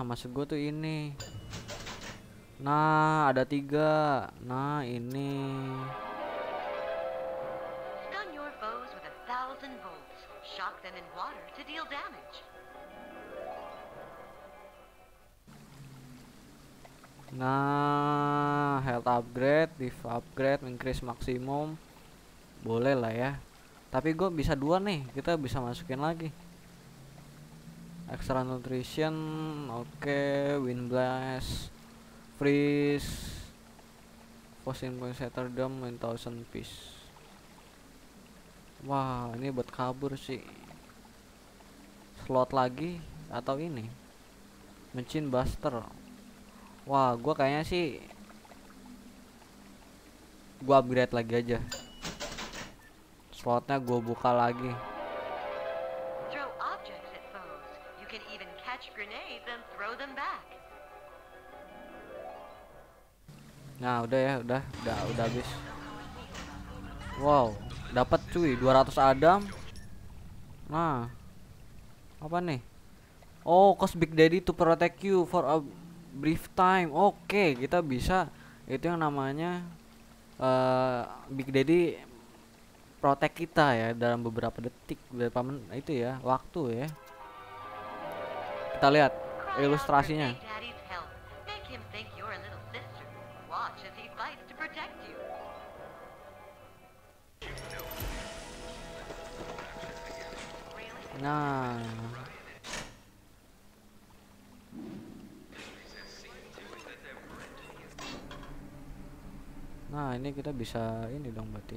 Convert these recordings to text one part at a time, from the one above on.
Nah, maksud gue tuh ini. Nah, ada tiga. Nah, ini. Nah, health upgrade, div upgrade, increase maksimum. Boleh lah ya. Tapi gue bisa dua nih. Kita bisa masukin lagi. Extra nutrition, oke, wind blast, freeze, Frozen point setter dam 1000 piece. Wah, ini buat kabur sih. Slot lagi atau ini? Machine Buster. Wah, gua kayaknya sih gua upgrade lagi aja. Slotnya gua buka lagi. Nah, udah ya, udah, udah, udah habis. Wow, dapat cuy 200 Adam. Nah. Apa nih? Oh, cause Big Daddy to protect you for a brief time. Oke, kita bisa itu yang namanya eh Big Daddy protect kita ya dalam beberapa detik beberapa men itu ya, waktu ya. Kita lihat ilustrasinya. Nah. Nah, ini kita bisa ini dong berarti.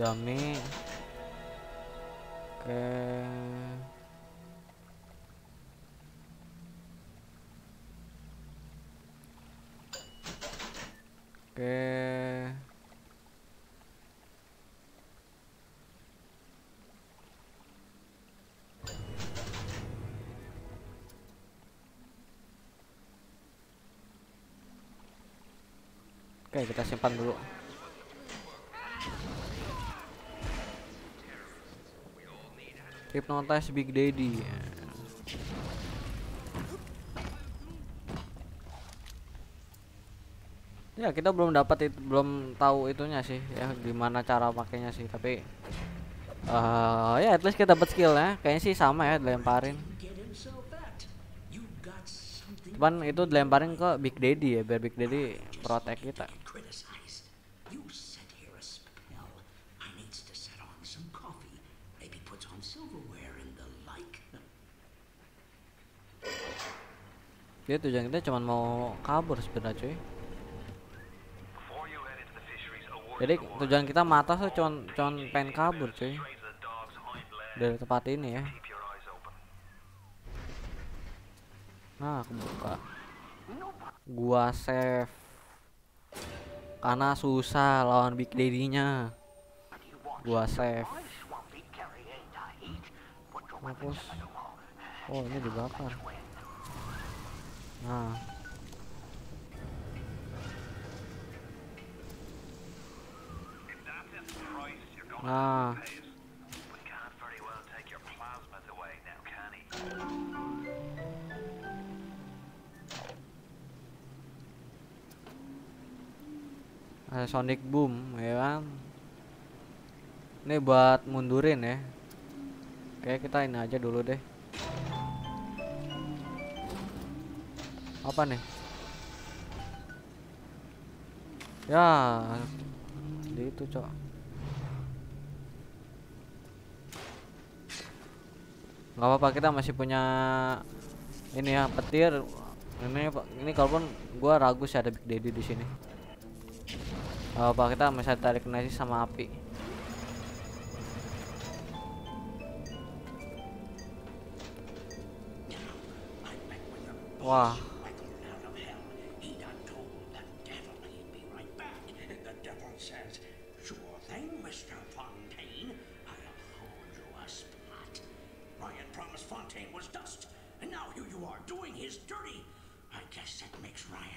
Dummy. Oke. Oke. Oke, kita simpan dulu. Hypnotize Big Daddy. Ya, kita belum dapat itu, belum tahu itunya sih ya gimana cara pakainya sih, tapi eh ya at least kita dapat skill ya. Kayaknya sih sama ya dilemparin. Cuman itu dilemparin ke Big Daddy ya, biar Big Daddy protect kita. Dia tujuan kita cuma mau kabur sebenarnya cuy. Jadi tujuan kita mata tuh cuma cuma pengen kabur cuy dari tempat ini ya. Nah, kebuka. Gua save. Karena susah lawan Big Daddy-nya. Gua save. Fokus. Oh, ini dibakar. Nah. He? Ada Sonic Boom, ya kan? Ini buat mundurin ya. Oke, kita ini aja dulu deh. Apa nih? Ya, di itu, Cok. Nggak apa-apa kita masih punya ini ya petir. Ini ini kalaupun gua ragu sih ada Big Daddy di sini. Nggak apa kita masih tarik nasi sama api. Wah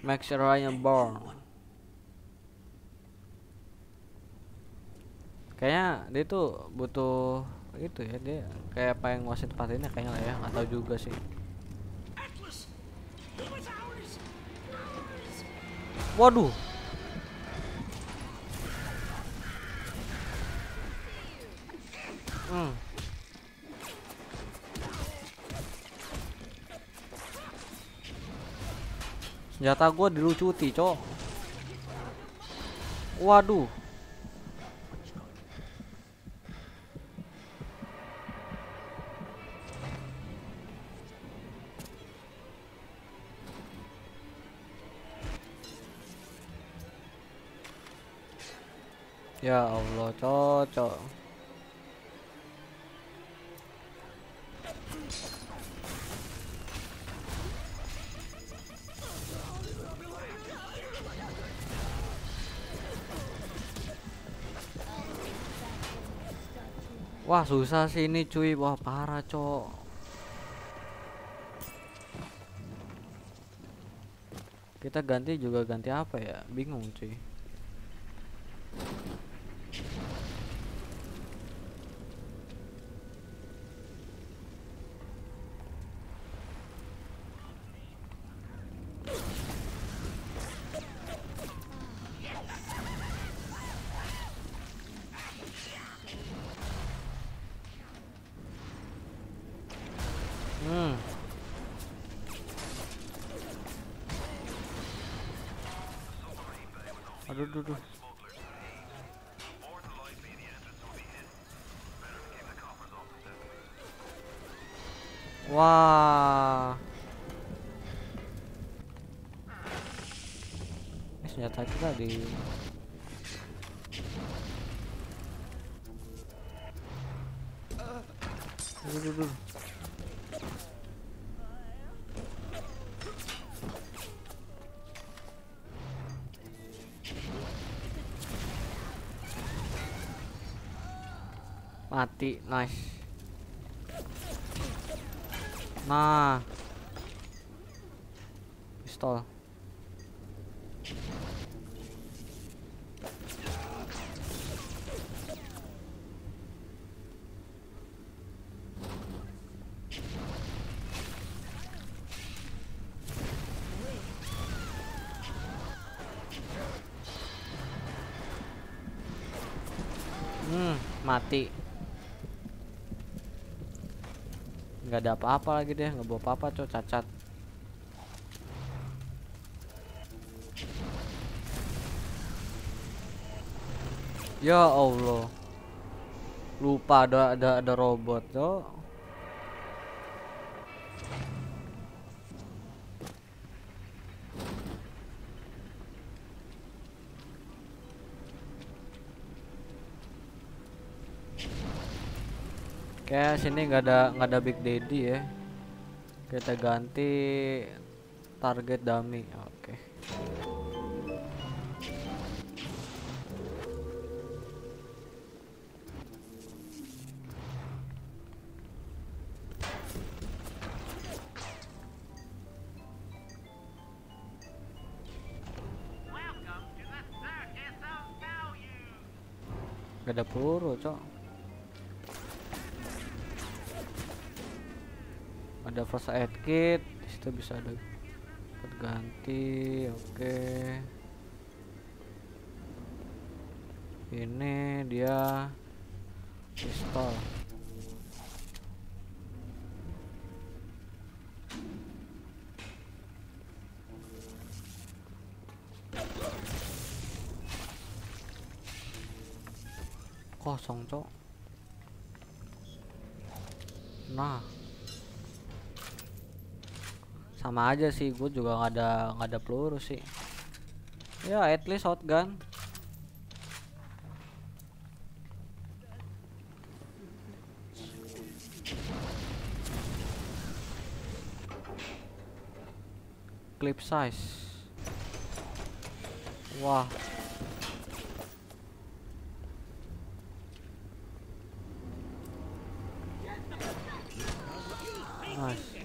Max Ryan Born. Kayaknya dia tuh butuh itu ya dia kayak pengen nguasain tempat ini kayaknya lah ya nggak tahu juga sih. Waduh. Hmm. Senjata gua dilucuti cok waduh Ya Allah, cocok. Wah, susah sih ini cuy. Wah, parah, cok. Kita ganti juga ganti apa ya? Bingung, cuy. Ini senjata kita di Aduh, aduh, aduh. Mati, nice. Nah. Pistol. Mati. nggak ada apa-apa lagi deh nggak bawa apa-apa cok cacat. Ya Allah. Lupa ada ada ada robot cok Kayak sini nggak ada nggak ada Big Daddy ya. Kita ganti target dummy. Oke. Value! Gak ada peluru, cok. Ada first aid kit, di situ bisa ada ganti. Oke. Ini dia pistol. kosong cok nah sama aja sih gue juga nggak ada nggak ada peluru sih. Ya at least shotgun clip size. Wah nice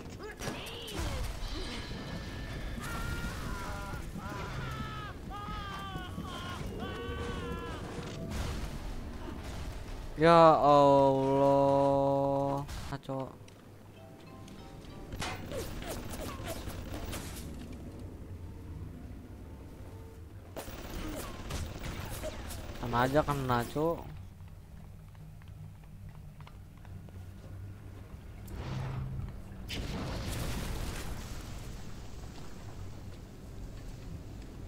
Ya Allah. Ngaco. Sama aja kan Nacho.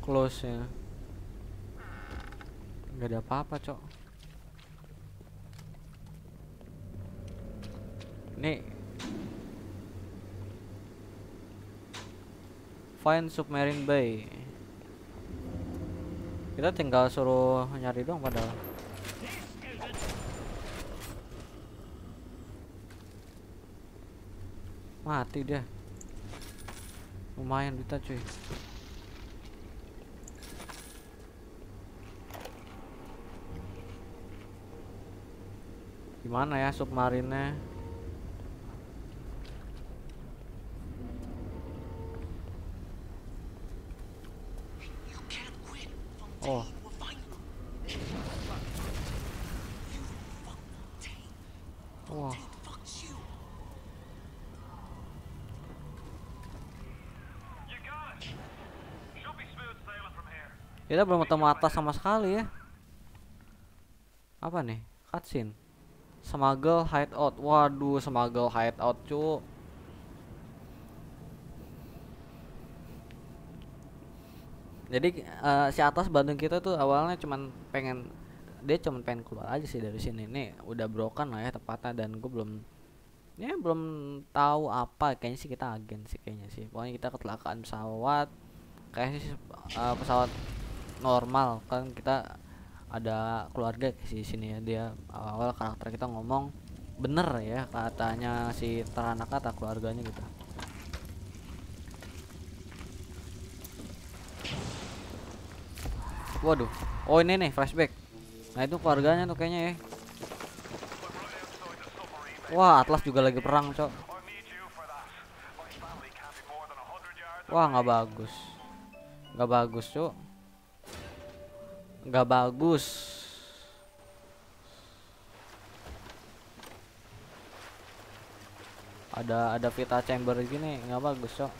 Close ya. Gak ada apa-apa, Cok. Nih. Find submarine bay. Kita tinggal suruh nyari doang padahal. Mati dia. Lumayan kita cuy. Gimana ya submarinnya? You can't quit. Oh. Fontaine will find you. Fontaine. Wah. Fontaine fucks you. You got it. Should be smooth sailing from here. Kita belum ketemu atas sama sekali ya. Apa nih? Cutscene. Smuggle hideout. Waduh, smuggle hideout, cu. Jadi eh, si atas bantu kita tuh awalnya cuman pengen dia cuman pengen keluar aja sih dari sini. Nih udah broken lah ya tepatnya dan gue belum ya belum tahu apa kayaknya sih kita agen sih kayaknya sih. Pokoknya kita kecelakaan pesawat kayaknya sih eh, pesawat normal kan kita ada keluarga di sini ya dia awal karakter kita ngomong bener ya katanya si teranak kata keluarganya gitu waduh. Oh ini nih flashback. Nah itu keluarganya tuh kayaknya ya. Wah Atlas juga lagi perang cok. Wah nggak bagus. Nggak bagus cok. Nggak bagus. Ada ada vita chamber gini nggak bagus cok.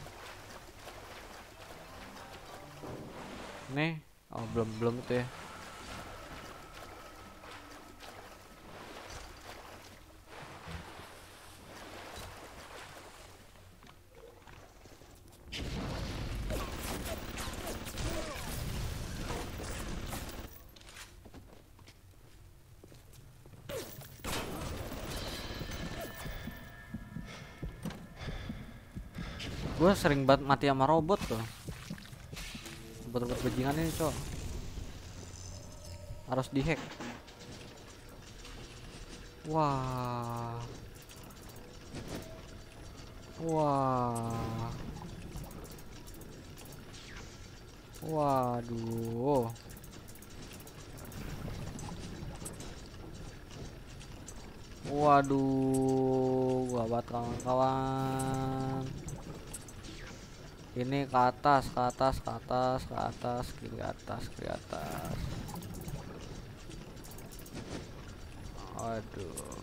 Nih oh belum belum itu ya. Gue sering banget mati sama robot tuh robot-robot bajingan ini cok. Harus dihack. Wah. Wah. Waduh. Waduh. Gawat kawan-kawan ini ke atas ke atas ke atas ke atas kiri atas kiri atas. Aduh.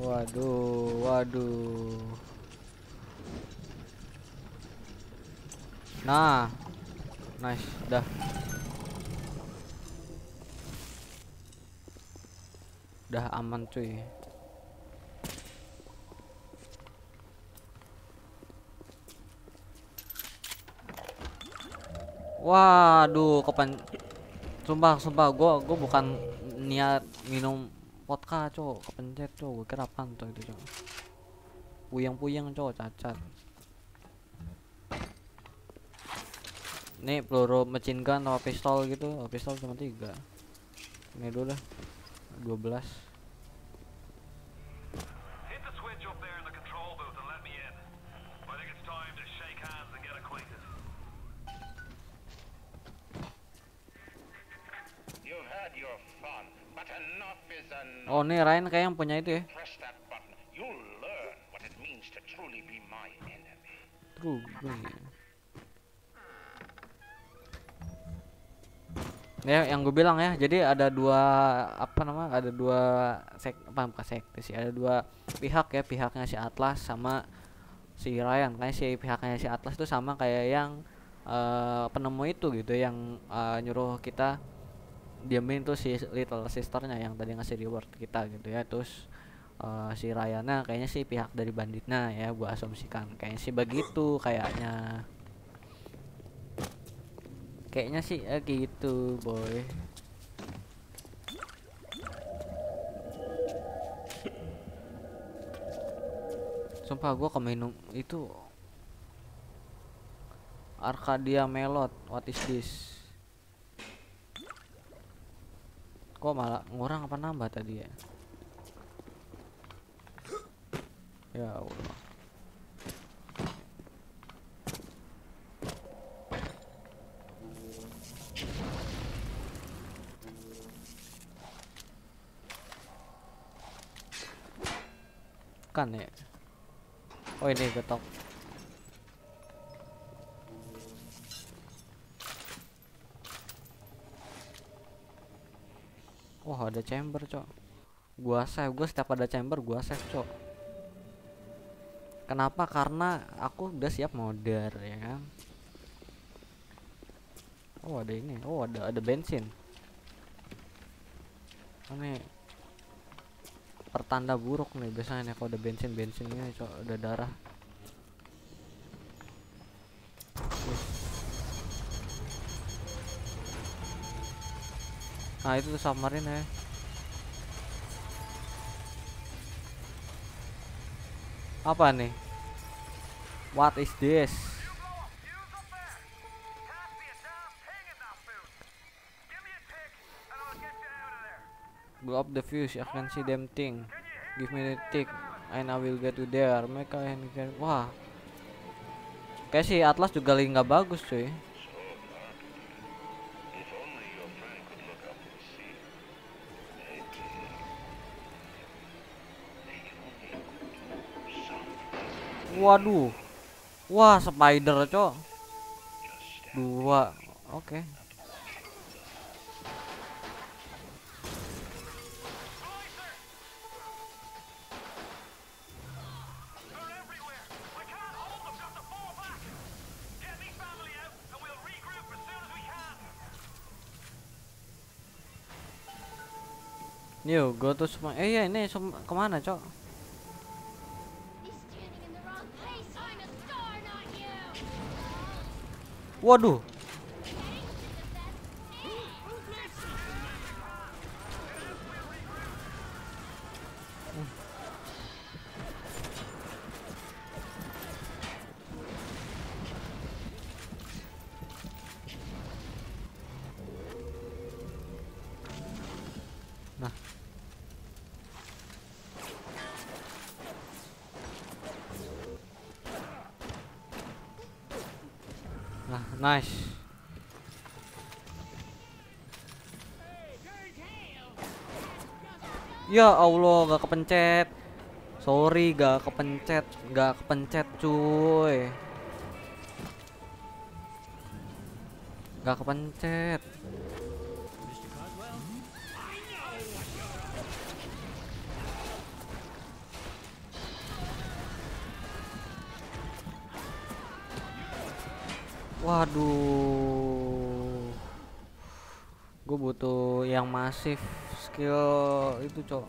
Waduh waduh. Nah nice dah udah aman cuy. Waduh kepen sumpah sumpah gua gua bukan niat minum vodka cowok kepencet cowok gua kira apaan tuh itu cowok. Puyeng-puyeng cowok cacat. Nih peluru machine gun atau pistol gitu pistol cuma tiga. Ini dulu dah 12 oh nih Ryan kayak yang punya itu ya. ya yang gue bilang ya jadi ada dua apa nama ada dua sek apa bukan sekte sih ada dua pihak ya pihaknya si Atlas sama si Ryan. Kayak si pihaknya si Atlas itu sama kayak yang eh, penemu itu gitu yang eh, nyuruh kita diamin tuh si little sisternya yang tadi ngasih reward kita gitu ya. Terus eh, si Rayana kayaknya sih pihak dari banditnya ya gua asumsikan. Kayaknya sih begitu kayaknya. Kayaknya sih eh, gitu boy. Sumpah gua keminum itu Arcadia Melot what is this kok malah ngurang apa nambah tadi ya? Ya Allah. Kan ya? Oh ini getok Wah ada chamber cok. Gua save. Gua setiap ada chamber gua save cok. Kenapa? Karena aku udah siap modder ya kan? Oh ada ini. Oh ada ada bensin. Ini Pertanda buruk nih biasanya kalau ada bensin-bensin ini cok. Ada darah Nah itu tuh submarine ya Apa nih? What is this? Blow up the fuse, I can see them thing. Give me the tick, and I will get to there. Mereka yang Wah. Kayak si Atlas juga lagi nggak bagus cuy. Regroup as soon as we can! Yuk, go to semua. Eh ya ini ke mana, cok? Waduh. Nice. Ya Allah, gak kepencet. Sorry, gak kepencet, gak kepencet, cuy. Gak kepencet. Waduh. Gue butuh yang masif skill itu, Cok.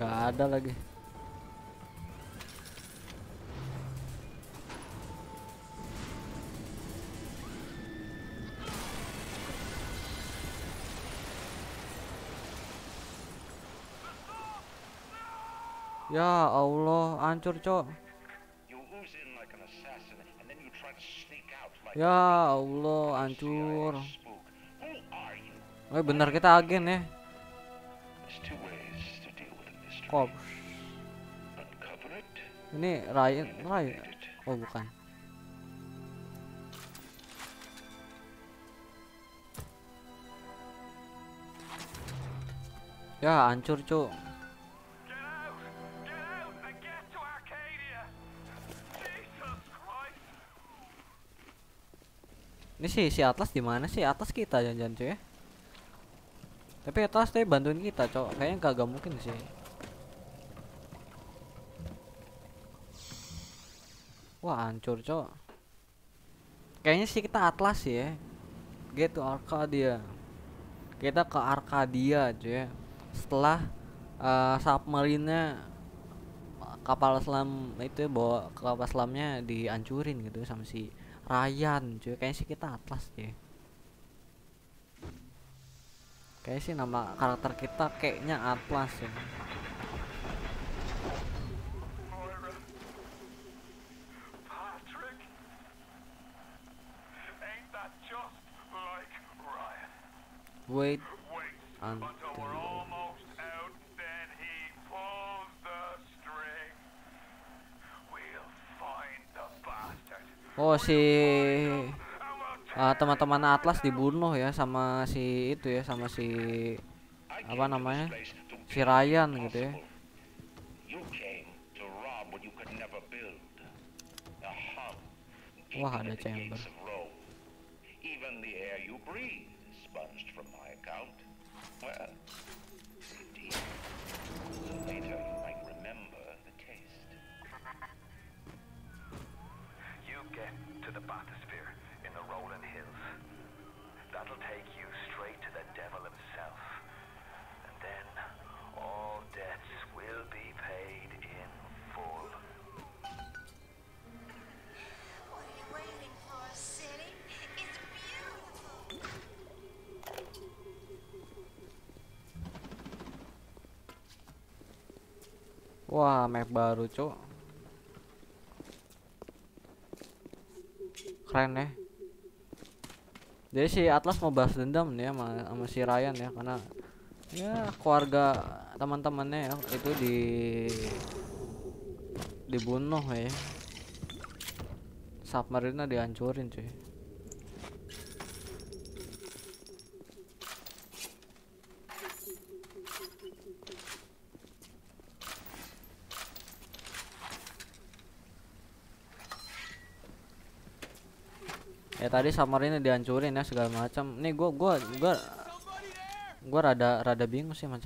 Gak ada lagi. Ya Allah, hancur, Cok. Ya Allah, hancur. Eh bener kita agen ya. It Ini Ryan, Ryan. Oh bukan. Ya hancur cuk. Ini si si Atlas di mana sih? Atlas kita jangan-jangan cuy. Tapi Atlas tadi bantuin kita, cok. Kayaknya kagak mungkin sih. Wah, hancur, cok. Kayaknya sih kita Atlas sih ya. Get to Arcadia. Kita ke Arcadia, cuy. Setelah eh, submarine-nya kapal selam itu bawa kapal selamnya dihancurin gitu sama si Ryan cuy. Kayaknya sih kita Atlas cuy. Kayaknya sih nama karakter kita kayaknya Atlas ya Wait Until- oh si ah, teman-teman Atlas dibunuh ya sama si itu ya sama si apa namanya si Ryan gitu ya. Wah, ada chamber. Even. Well, bathysphere in the rolling hills. That'll take you straight to the devil himself. And then all debts will be paid in full. What are you waiting for, city? It's beautiful. wah map baru cuk keren ya. Jadi si Atlas mau balas dendam nih ya sama, sama si Ryan ya karena ya keluarga teman-temannya ya itu di dibunuh ya. Submarine dihancurin cuy ya tadi submarine dihancurin ya segala macam nih gua gua gua gua rada rada bingung sih sama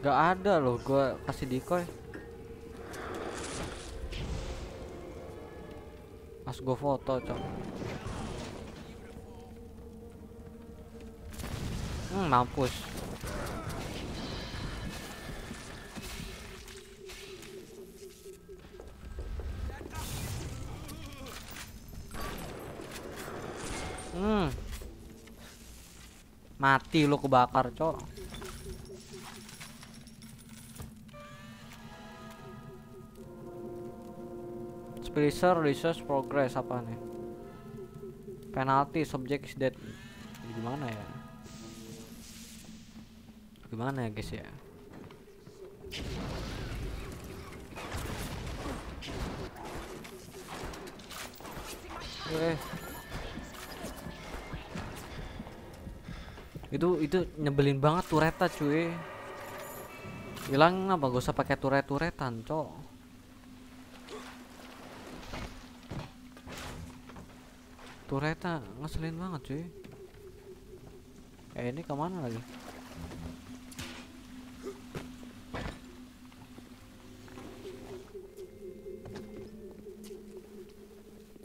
Gak ada loh gua kasih decoy. Pas gua foto cok. Hmm mampus. Hmm. Mati lu kebakar cok Splicer research progress apa nih? Penalty subject is dead. Gimana ya? Gimana ya guys ya? Eh. Itu itu nyebelin banget tureta cuy. Hilang apa gak usah pakai turet-turetan, cok. Tureta ngeselin banget cuy. Eh ini ke mana lagi?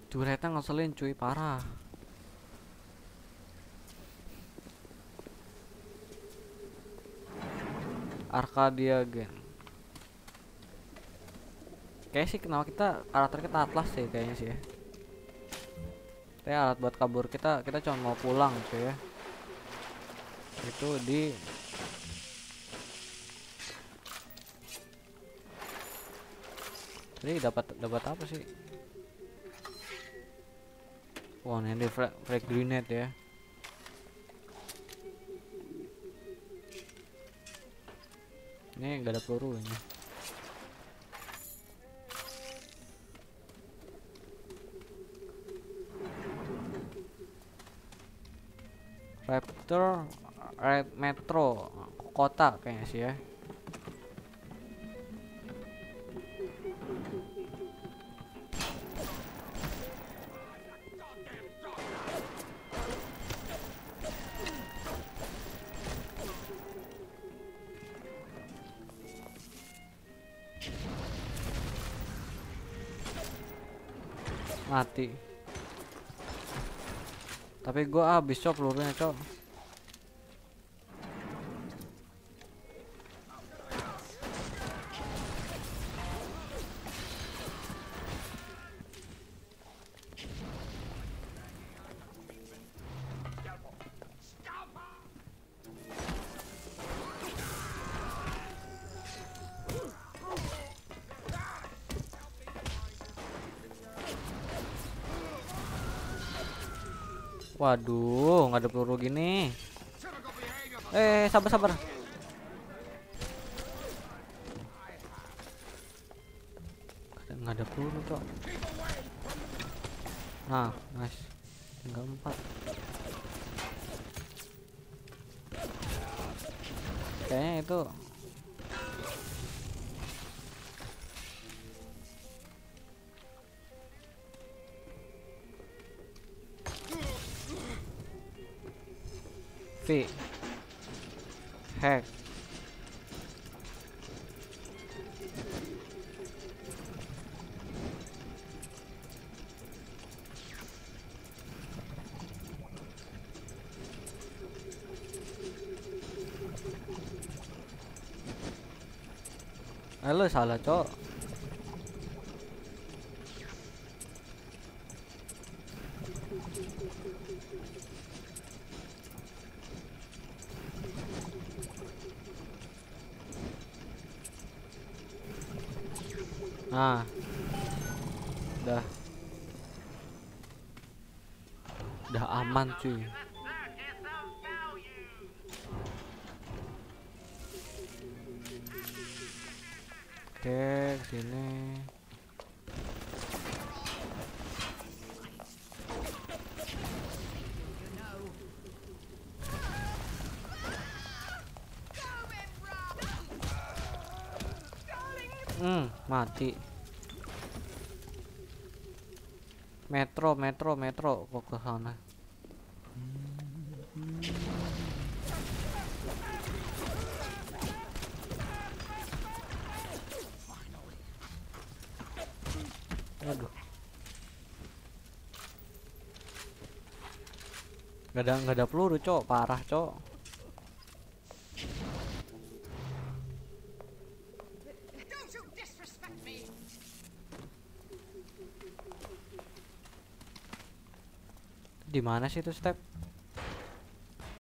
Turretnya ngeselin cuy parah. Arcadia Gen. Kayaknya sih kenapa kita karakter kita Atlas sih kayaknya sih ya Kayak alat buat kabur kita kita cuma mau pulang cuy ya Itu di Tadi dapat dapat apa sih? Wah, ini ada frag, frag grenade ya. Ini enggak ada pelurunya. Raptor Red Metro kota kayaknya sih ya. mati tapi gua habis cok pelurunya cok Waduh, nggak ada peluru gini. Eh, sabar sabar. V hack Eh, lu salah, Cok. Cuy. Oke, sini. Hmm, mati. Metro, metro, metro kok ke sana. Ada gak ada peluru, Cok. Parah, Cok. Di mana sih itu step?